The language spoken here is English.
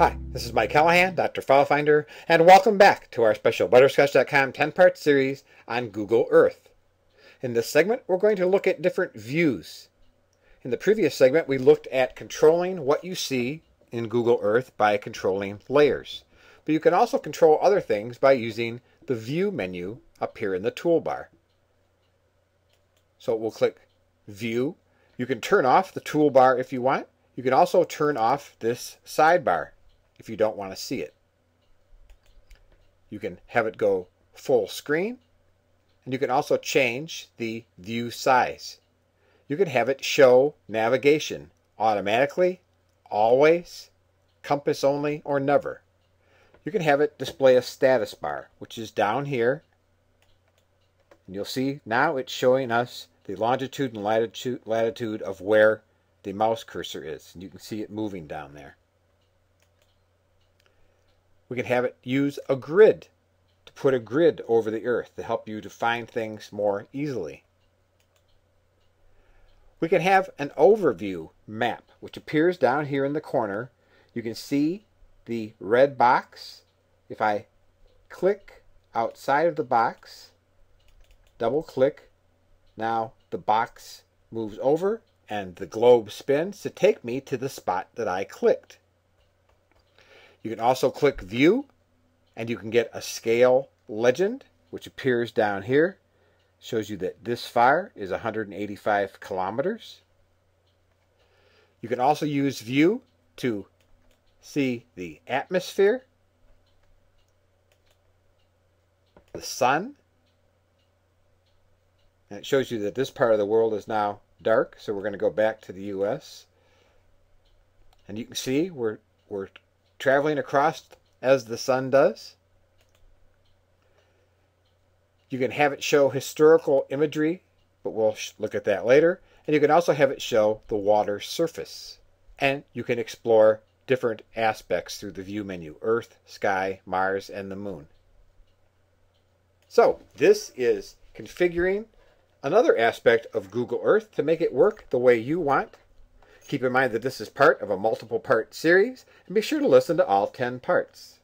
Hi, this is Mike Callahan, Dr. FileFinder, and welcome back to our special Butterscotch.com 10-part series on Google Earth. In this segment, we're going to look at different views. In the previous segment, we looked at controlling what you see in Google Earth by controlling layers. But you can also control other things by using the View menu up here in the toolbar. So we'll click View. You can turn off the toolbar if you want. You can also turn off this sidebar if you don't want to see it. You can have it go full screen, and you can also change the view size. You can have it show navigation automatically, always, compass only, or never. You can have it display a status bar, which is down here. And you'll see now it's showing us the longitude and latitude, latitude of where the mouse cursor is. And you can see it moving down there. We can have it use a grid to put a grid over the earth to help you to find things more easily. We can have an overview map, which appears down here in the corner. You can see the red box. If I click outside of the box, double click, now the box moves over and the globe spins to take me to the spot that I clicked. You can also click View, and you can get a scale legend, which appears down here. Shows you that this fire is 185 kilometers. You can also use View to see the atmosphere, the sun, and it shows you that this part of the world is now dark, so we're going to go back to the U.S. And you can see we're, we're traveling across as the sun does. You can have it show historical imagery, but we'll look at that later. And you can also have it show the water surface. And you can explore different aspects through the view menu Earth, sky, Mars, and the moon. So, this is configuring another aspect of Google Earth to make it work the way you want Keep in mind that this is part of a multiple part series, and be sure to listen to all 10 parts.